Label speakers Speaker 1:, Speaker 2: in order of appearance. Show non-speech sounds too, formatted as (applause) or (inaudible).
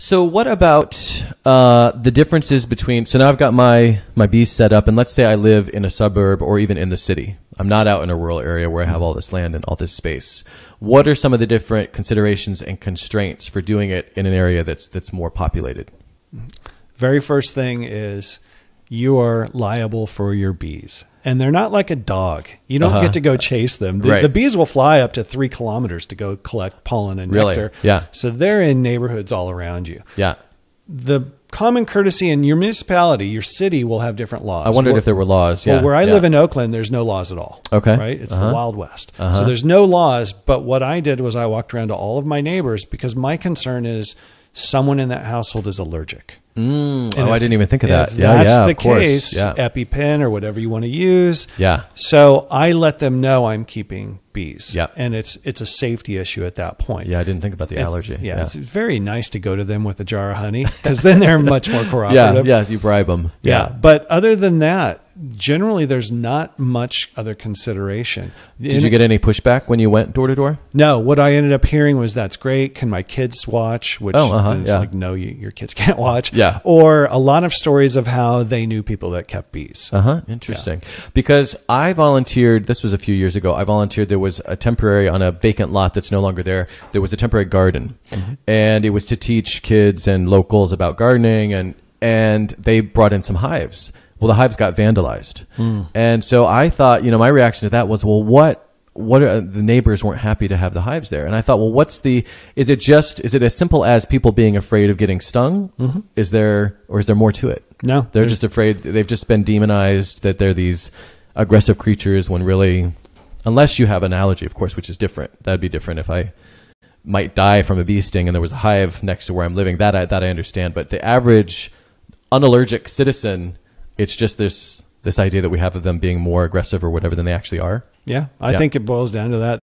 Speaker 1: So what about uh, the differences between? So now I've got my my bees set up, and let's say I live in a suburb or even in the city. I'm not out in a rural area where I have all this land and all this space. What are some of the different considerations and constraints for doing it in an area that's that's more populated?
Speaker 2: Very first thing is you are liable for your bees. And they're not like a dog. You don't
Speaker 1: Uh-huh.
Speaker 2: get to go chase them. The,
Speaker 1: Right.
Speaker 2: the bees will fly up to three kilometers to go collect pollen and
Speaker 1: Really?
Speaker 2: nectar.
Speaker 1: Yeah.
Speaker 2: So they're in neighborhoods all around you.
Speaker 1: Yeah,
Speaker 2: The common courtesy in your municipality, your city will have different laws.
Speaker 1: I wondered
Speaker 2: Where-
Speaker 1: if there were laws. Yeah,
Speaker 2: well, where I
Speaker 1: yeah.
Speaker 2: live in Oakland, there's no laws at all.
Speaker 1: Okay.
Speaker 2: Right? It's
Speaker 1: Uh-huh.
Speaker 2: the Wild West. So there's no laws. But what I did was I walked around to all of my neighbors because my concern is someone in that household is allergic.
Speaker 1: Mm, oh, I didn't even think of
Speaker 2: if
Speaker 1: that. Yeah,
Speaker 2: that's
Speaker 1: yeah,
Speaker 2: the
Speaker 1: of course.
Speaker 2: case.
Speaker 1: Yeah,
Speaker 2: EpiPen or whatever you want to use.
Speaker 1: yeah,
Speaker 2: So I let them know I'm keeping bees.
Speaker 1: Yeah.
Speaker 2: And it's it's a safety issue at that point.
Speaker 1: yeah. I didn't think about the
Speaker 2: It's-
Speaker 1: allergy.
Speaker 2: Yeah,
Speaker 1: yeah,
Speaker 2: It's very nice to go to them with a jar of honey because then they're much more
Speaker 1: yeah.
Speaker 2: cooperative.
Speaker 1: yeah, You bribe them.
Speaker 2: Yeah. But other than that, generally there's not much other consideration.
Speaker 1: Did you get any pushback when you went door to door?
Speaker 2: No, what I ended up hearing was that's great. Can my kids watch? Which
Speaker 1: Oh, uh-huh,
Speaker 2: it's
Speaker 1: yeah.
Speaker 2: like, no, you, your kids (laughs) can't watch.
Speaker 1: Yeah.
Speaker 2: Or a lot of stories of how they knew people that kept bees.
Speaker 1: Uh huh. Interesting. Because I volunteered. This was a few years ago. I volunteered. There was a temporary on a vacant lot that's no longer there. There was a temporary garden, and it was to teach kids and locals about gardening. and And they brought in some hives. Well, the hives got vandalized, hmm. and so I thought, you know, my reaction to that was, well, what? What are, the neighbors weren't happy to have the hives there, and I thought, well, what's the? Is it just? Is it as simple as people being afraid of getting stung? Mm-hmm. Is there, or is there more to it?
Speaker 2: No,
Speaker 1: they're just afraid they've just been demonized that they're these aggressive creatures when really unless you have an allergy of course which is different that'd be different if i might die from a bee sting and there was a hive next to where i'm living that i that i understand but the average unallergic citizen it's just this this idea that we have of them being more aggressive or whatever than they actually are
Speaker 2: Yeah, I
Speaker 1: Yeah.
Speaker 2: think it boils down to that.